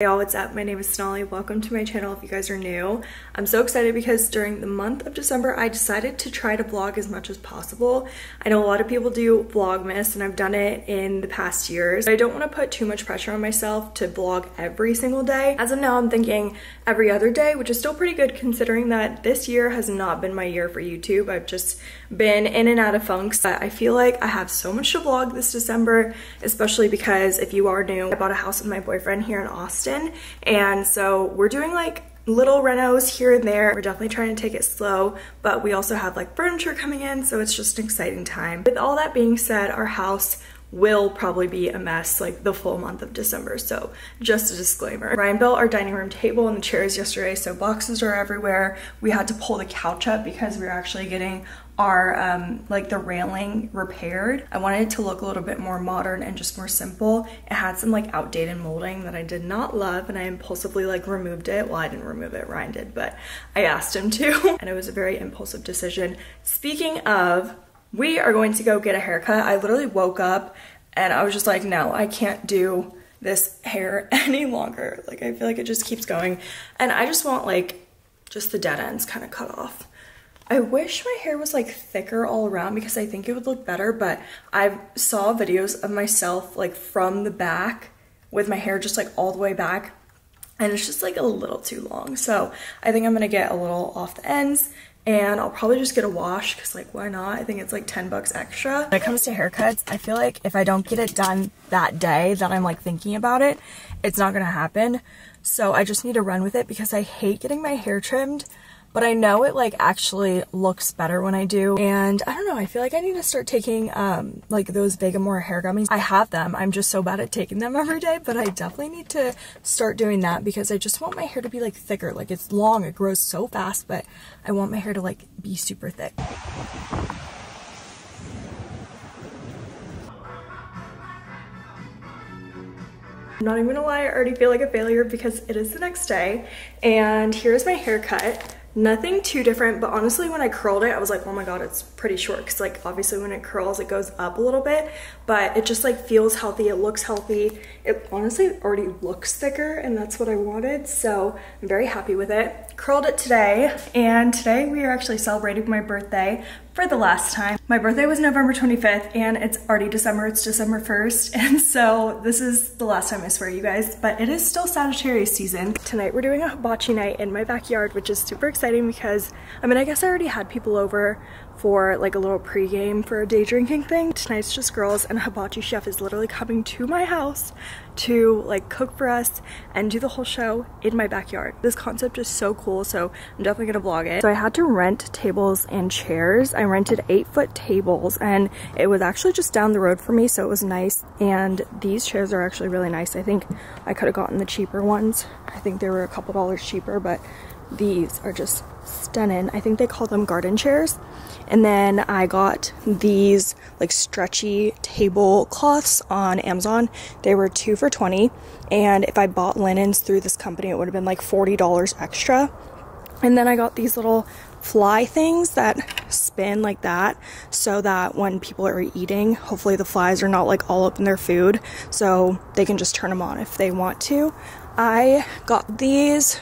Hey y'all, what's up? My name is Sonali. Welcome to my channel if you guys are new. I'm so excited because during the month of December, I decided to try to vlog as much as possible. I know a lot of people do Vlogmas and I've done it in the past years. I don't want to put too much pressure on myself to vlog every single day. As of now, I'm thinking every other day, which is still pretty good considering that this year has not been my year for YouTube. I've just been in and out of funks. But I feel like I have so much to vlog this December, especially because if you are new, I bought a house with my boyfriend here in Austin Austin. And so we're doing like little renos here and there. We're definitely trying to take it slow, but we also have like furniture coming in, so it's just an exciting time. With all that being said, our house will probably be a mess like the full month of December. So just a disclaimer. Ryan built our dining room table and the chairs yesterday, so boxes are everywhere. We had to pull the couch up because we were actually getting our um, like the railing repaired. I wanted it to look a little bit more modern and just more simple. It had some like outdated molding that I did not love and I impulsively like removed it. Well, I didn't remove it, Ryan did, but I asked him to and it was a very impulsive decision. Speaking of, we are going to go get a haircut. I literally woke up and I was just like, no, I can't do this hair any longer. Like I feel like it just keeps going and I just want like just the dead ends kind of cut off. I wish my hair was like thicker all around because I think it would look better, but I saw videos of myself like from the back with my hair just like all the way back and it's just like a little too long. So I think I'm gonna get a little off the ends and I'll probably just get a wash because like why not? I think it's like 10 bucks extra. When it comes to haircuts, I feel like if I don't get it done that day that I'm like thinking about it, it's not gonna happen. So I just need to run with it because I hate getting my hair trimmed but I know it like actually looks better when I do. And I don't know, I feel like I need to start taking um, like those Vegamour hair gummies. I have them, I'm just so bad at taking them every day, but I definitely need to start doing that because I just want my hair to be like thicker. Like it's long, it grows so fast, but I want my hair to like be super thick. I'm not even gonna lie, I already feel like a failure because it is the next day and here's my haircut. Nothing too different, but honestly, when I curled it, I was like, oh my God, it's pretty short. Cause like, obviously when it curls, it goes up a little bit, but it just like feels healthy. It looks healthy. It honestly already looks thicker and that's what I wanted. So I'm very happy with it. Curled it today and today we are actually celebrating my birthday for the last time. My birthday was November 25th and it's already December, it's December 1st. And so this is the last time I swear you guys, but it is still Sagittarius season. Tonight we're doing a hibachi night in my backyard, which is super exciting because, I mean, I guess I already had people over for like a little pregame for a day drinking thing. Tonight's just girls and a hibachi chef is literally coming to my house to like cook for us and do the whole show in my backyard. This concept is so cool, so I'm definitely gonna vlog it. So I had to rent tables and chairs. I rented eight foot tables and it was actually just down the road for me, so it was nice. And these chairs are actually really nice. I think I could have gotten the cheaper ones. I think they were a couple dollars cheaper, but these are just stunning. I think they call them garden chairs. And then I got these like stretchy tablecloths on Amazon. They were two for 20. And if I bought linens through this company, it would have been like $40 extra. And then I got these little fly things that spin like that so that when people are eating, hopefully the flies are not like all up in their food. So they can just turn them on if they want to. I got these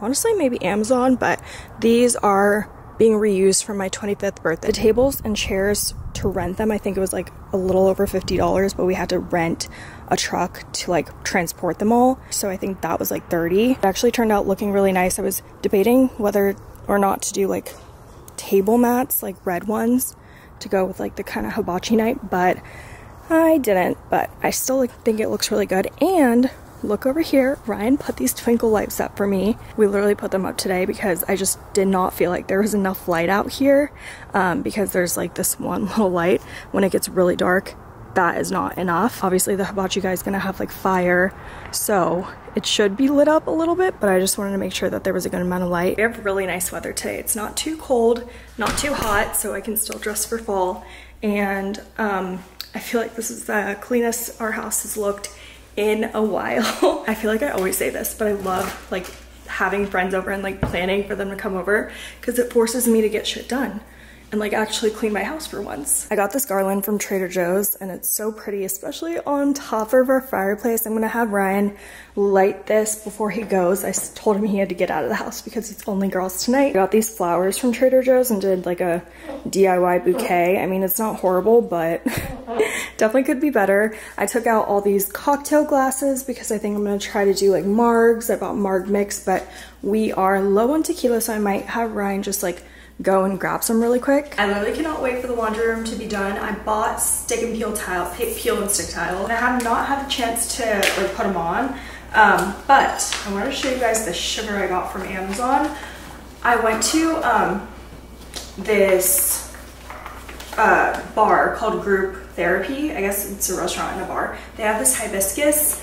honestly maybe Amazon, but these are being reused for my 25th birthday. The tables and chairs to rent them, I think it was like a little over $50, but we had to rent a truck to like transport them all. So I think that was like 30. It actually turned out looking really nice. I was debating whether or not to do like table mats, like red ones to go with like the kind of hibachi night, but I didn't, but I still think it looks really good. And look over here. Ryan put these twinkle lights up for me. We literally put them up today because I just did not feel like there was enough light out here um, because there's like this one little light when it gets really dark. That is not enough. Obviously the hibachi guy is gonna have like fire, so it should be lit up a little bit, but I just wanted to make sure that there was a good amount of light. We have really nice weather today. It's not too cold, not too hot, so I can still dress for fall. And um, I feel like this is the cleanest our house has looked in a while. I feel like I always say this, but I love like having friends over and like planning for them to come over because it forces me to get shit done. And like actually clean my house for once. I got this garland from Trader Joe's and it's so pretty, especially on top of our fireplace. I'm gonna have Ryan light this before he goes. I told him he had to get out of the house because it's only girls tonight. I got these flowers from Trader Joe's and did like a DIY bouquet. I mean, it's not horrible, but definitely could be better. I took out all these cocktail glasses because I think I'm gonna try to do like margs. I bought marg mix, but we are low on tequila, so I might have Ryan just like go and grab some really quick. I literally cannot wait for the laundry room to be done. I bought stick and peel tile, peel and stick tile, and I have not had a chance to like put them on. Um, but I want to show you guys the sugar I got from Amazon. I went to um, this uh, bar called Group Therapy. I guess it's a restaurant and a bar. They have this hibiscus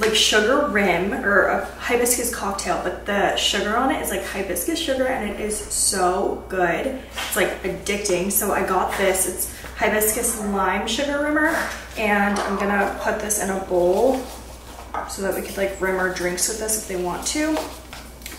like sugar rim or a hibiscus cocktail, but the sugar on it is like hibiscus sugar and it is so good. It's like addicting. So I got this. It's hibiscus lime sugar rimmer and I'm gonna put this in a bowl so that we could like rim our drinks with this if they want to.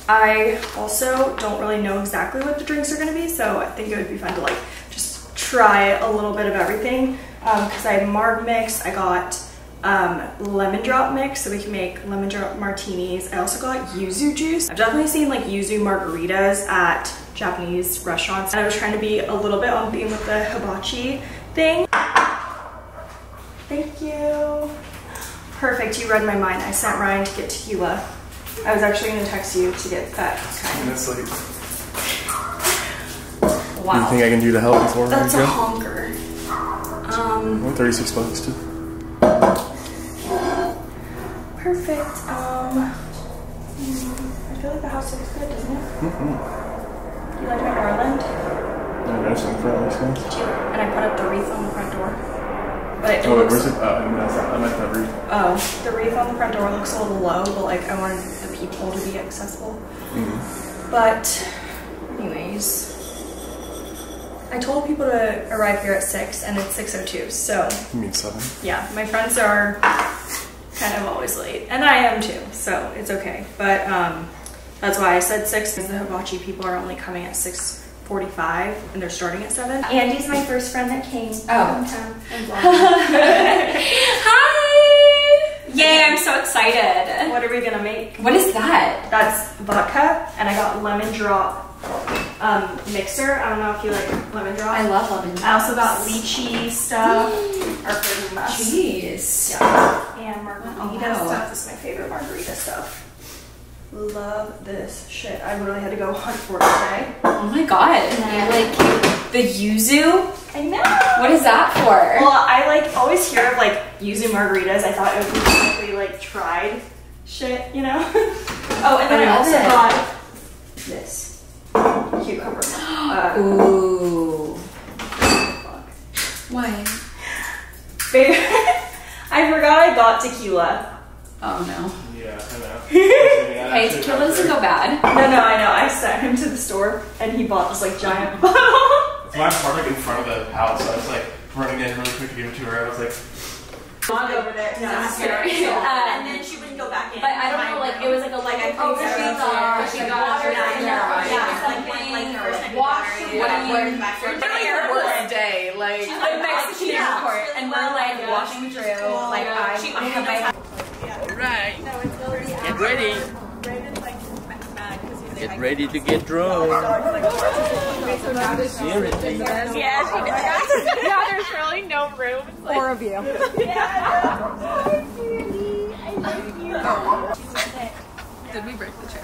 I also don't really know exactly what the drinks are gonna be, so I think it would be fun to like just try a little bit of everything. Because um, I had Marg Mix, I got um, lemon drop mix so we can make lemon drop martinis. I also got yuzu juice. I've definitely seen like yuzu margaritas at Japanese restaurants. And I was trying to be a little bit on theme with the hibachi thing. Thank you. Perfect, you read my mind. I sent Ryan to get tequila. I was actually gonna text you to get that kind. That's like, wow. Anything I can do to help before That's a honker. Um, 36 bucks too. Perfect. Um, I feel like the house looks good, doesn't it? Mm-hmm. You like my garland? Yeah, that's in front looks nice. And I put up the wreath on the front door. But it oh, looks, where's it? Oh, I meant that wreath. Oh, the wreath on the front door looks a little low, but like I wanted the people to be accessible. Mm-hmm. But, anyways. I told people to arrive here at 6 and it's 6.02, so. You mean 7? Yeah, my friends are kind of always late. And I am too, so it's okay. But um, that's why I said 6 because the hibachi people are only coming at 6.45 and they're starting at 7. Andy's my first friend that came. Oh. Hi! Yay, I'm so excited. What are we gonna make? What is that? That's vodka and I got lemon drop um, mixer. I don't know if you like lemon drop. I love lemon drop. I also got lychee stuff. or fruity Jeez. Yeah. And margarita oh, wow. stuff. This is my favorite margarita stuff. Love this shit. I literally had to go hunt for it today. Oh my god. Yeah. Like the yuzu? I know. What is that for? Well, I like always hear of like yuzu margaritas. I thought it would be like tried shit, you know? oh, and then I, I also it. got this. Uh, Ooh. Why? Babe, I forgot I got tequila. Oh no. Yeah, I know. hey, tequila doesn't go bad. No, no, I know. I sent him to the store and he bought this like giant bottle. it's my apartment in front of the house. So I was like running in really quick to give it to her. I was like, Log over there. No, it's scary. Um, and then she wouldn't go back in. But I don't know, like it was like a like I oh, she got she got water in there. Yeah, something like wash the worst day, like a Mexican airport, and we're like washing through. Like I, I have my. All right. Get ready. Get ready to get drunk. Seriously. Oh, yeah, she does. yeah, there's really no room. Like, Four of you. yeah. Did we break the chair?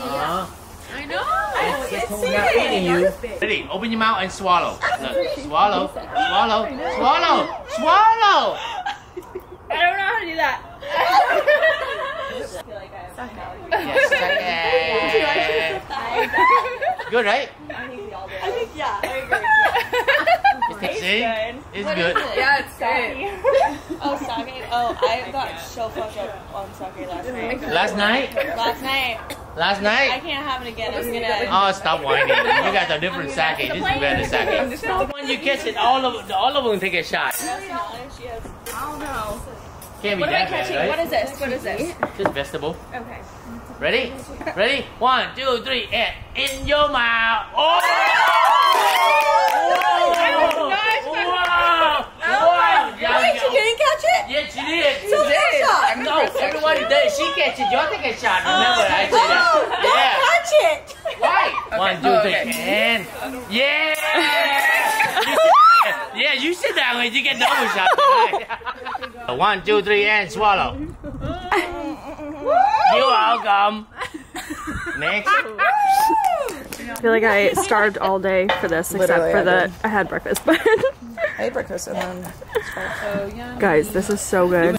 Uh, I know. It's, it's not eating you. Ready? Open your mouth and swallow. Look, swallow, swallow, swallow, swallow. I don't know how to do that. Yes, Good, right? I think we. I think, yeah, I agree. It's good. It's good. It? Yeah, it's sake. oh, sake? Oh, I got so fucked up on sake last night. Last night? Last night. Last night? I can't have it again. I'm gonna. Oh, stop whining. You got a different sake. This is better sake. When you kiss it, all of all of them take a shot. I don't know. Can't be what that am I catching? Bad, right? What is this? What is this? Just vegetable. Okay. Ready? Ready? One, two, three, and in your mouth. Oh! Wait, she didn't catch it? Yes, she did. So did. shot. No, everybody did. She catch it. Y'all take a shot. Oh, Remember, I said Oh, that. don't Yeah. catch it. Right. One, two, three, and yeah. yeah, you sit down and you get double shot. tonight. One, two, three, and swallow. You're welcome. Next. I feel like I starved all day for this, except for I the did. I had breakfast. But I ate breakfast and then guys, this is so good.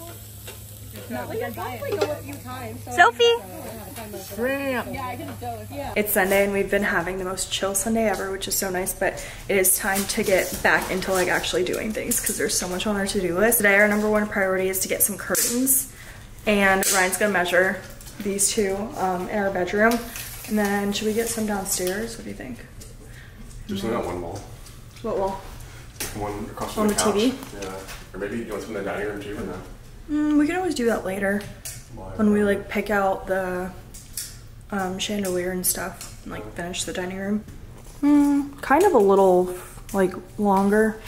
Sophie. It's Sunday and we've been having the most chill Sunday ever, which is so nice, but it is time to get back into like actually doing things because there's so much on our to-do list. Today our number one priority is to get some curtains and Ryan's gonna measure these two um, in our bedroom. And then should we get some downstairs? What do you think? There's only that one wall. What wall? One across On from the, the couch. TV? Yeah. Or maybe you want some in the dining room too, or no? Mm, we can always do that later when we like pick out the um, chandelier and stuff and like finish the dining room. Mm, kind of a little like longer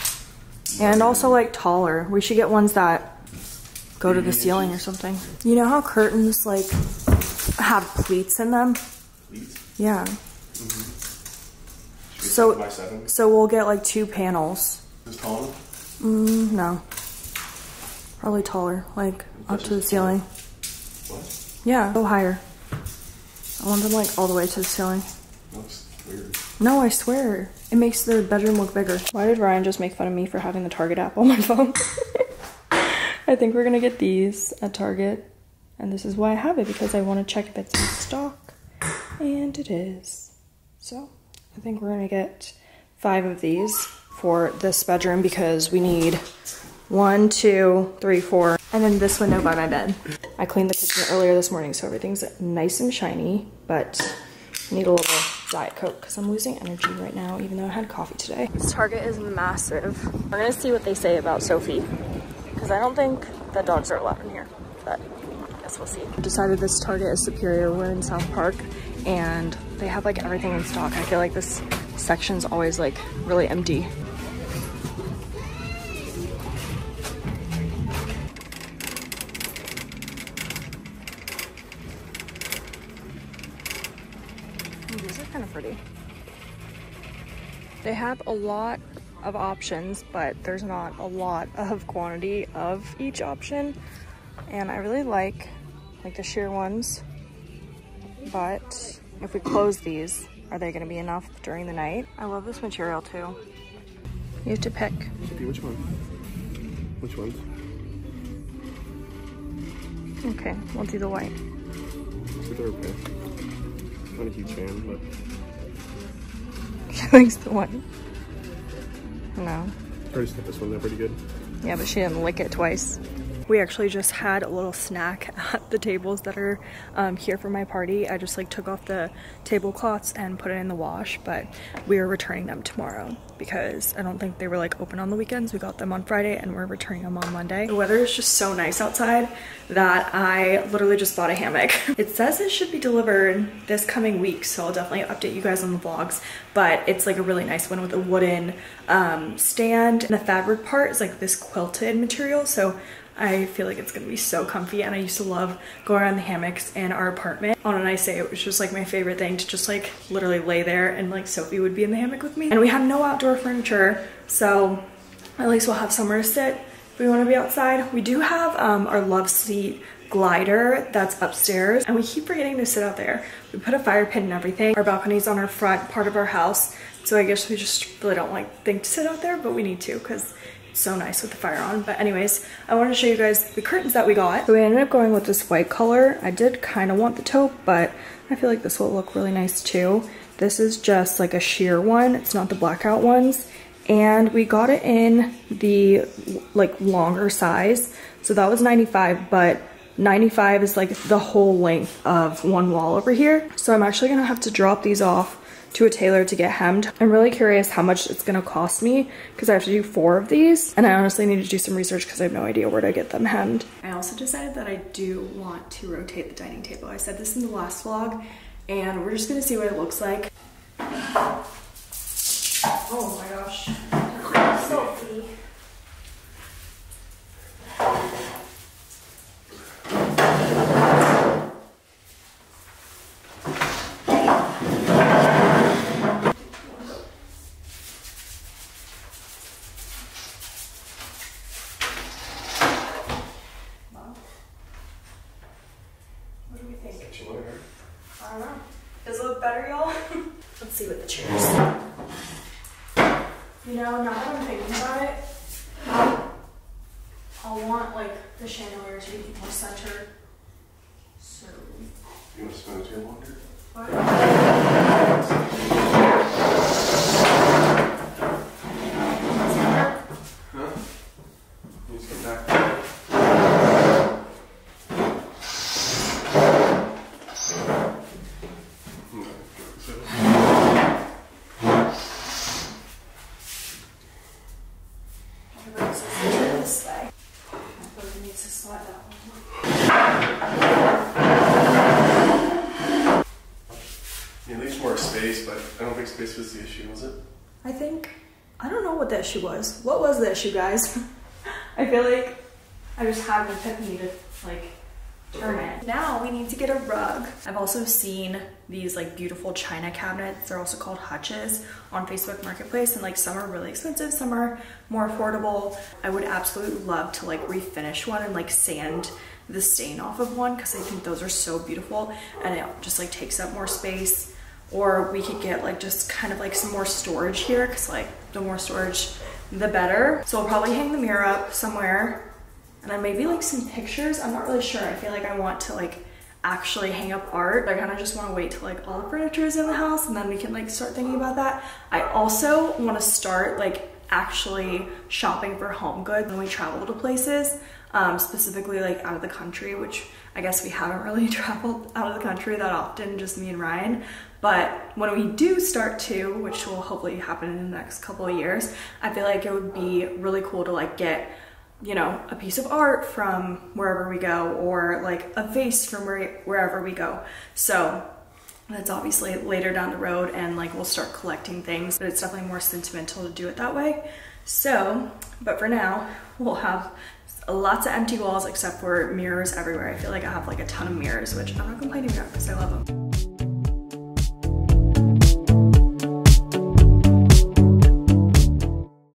and also like taller. We should get ones that go to the ceiling or something. You know how curtains like have pleats in them? Please. Yeah. Should we So- so. So we'll get like two panels. Is this tall enough? Mm, no. Probably taller, like up to the ceiling. What? Yeah, go higher. I want them like all the way to the ceiling. Looks weird. No, I swear. It makes the bedroom look bigger. Why did Ryan just make fun of me for having the Target app on my phone? I think we're gonna get these at Target. And this is why I have it, because I want to check if it's in stock. And it is. So, I think we're gonna get five of these for this bedroom because we need one, two, three, four, and then this window by my bed. I cleaned the kitchen earlier this morning, so everything's nice and shiny, but I need a little Diet Coke because I'm losing energy right now, even though I had coffee today. This Target is massive. We're gonna see what they say about Sophie, because I don't think that dogs are allowed in here, but I guess we'll see. Decided this Target is superior. We're in South Park, and they have like everything in stock. I feel like this section's always like really empty. Lot of options, but there's not a lot of quantity of each option. And I really like like the sheer ones. But if we close these, are they gonna be enough during the night? I love this material too. You have to pick. Which one? Which ones? Okay, we'll do the white. They're okay. Not a huge fan, but She likes the white. No. I already got this one. They're pretty good. Yeah, but she didn't lick it twice. We actually just had a little snack at the tables that are um, here for my party. I just like took off the tablecloths and put it in the wash, but we are returning them tomorrow because I don't think they were like open on the weekends. We got them on Friday and we're returning them on Monday. The weather is just so nice outside that I literally just bought a hammock. It says it should be delivered this coming week, so I'll definitely update you guys on the vlogs, but it's like a really nice one with a wooden um, stand and the fabric part is like this quilted material, so I feel like it's gonna be so comfy and I used to love going around the hammocks in our apartment. On a nice day, it was just like my favorite thing to just like literally lay there and like Sophie would be in the hammock with me. And we have no outdoor furniture, so at least we'll have somewhere to sit if we wanna be outside. We do have um, our love seat glider that's upstairs and we keep forgetting to sit out there. We put a fire pit and everything. Our balcony's on our front part of our house, so I guess we just really don't like think to sit out there, but we need to because so nice with the fire on. But anyways, I wanted to show you guys the curtains that we got. So we ended up going with this white color. I did kind of want the taupe, but I feel like this will look really nice too. This is just like a sheer one. It's not the blackout ones. And we got it in the like longer size. So that was 95, but 95 is like the whole length of one wall over here. So I'm actually gonna have to drop these off to a tailor to get hemmed. I'm really curious how much it's gonna cost me because I have to do four of these and I honestly need to do some research because I have no idea where to get them hemmed. I also decided that I do want to rotate the dining table. I said this in the last vlog and we're just gonna see what it looks like. Oh my gosh. Selfie. What do we think? I don't know. Does it look better, y'all? Let's see what the chairs. You know, now that I'm thinking about it, I'll want like the chandelier to be more centered. So, You want to spin a longer? what? Huh? You just get back. No, so- Everybody says to turn this way. Everybody needs to slide that one. It leaves more space, but I don't think space was the issue, was it? I think I don't know what the issue was. What was the issue, guys? I feel like I just had an epiphany to like turn it. Now we need to get a rug. I've also seen these like beautiful china cabinets. They're also called hutches on Facebook Marketplace, and like some are really expensive, some are more affordable. I would absolutely love to like refinish one and like sand the stain off of one because I think those are so beautiful and it just like takes up more space or we could get like just kind of like some more storage here because like the more storage the better. So i'll probably hang the mirror up somewhere and then maybe like some pictures. I'm not really sure. I feel like i want to like actually hang up art. I kind of just want to wait till like all the furniture is in the house and then we can like start thinking about that. I also want to start like actually shopping for home goods when we travel to places um, specifically like out of the country which i guess we haven't really traveled out of the country that often just me and ryan but when we do start to, which will hopefully happen in the next couple of years, I feel like it would be really cool to like get, you know, a piece of art from wherever we go or like a vase from where, wherever we go. So that's obviously later down the road and like we'll start collecting things, but it's definitely more sentimental to do it that way. So, but for now, we'll have lots of empty walls except for mirrors everywhere. I feel like I have like a ton of mirrors, which I'm not complaining about because I love them.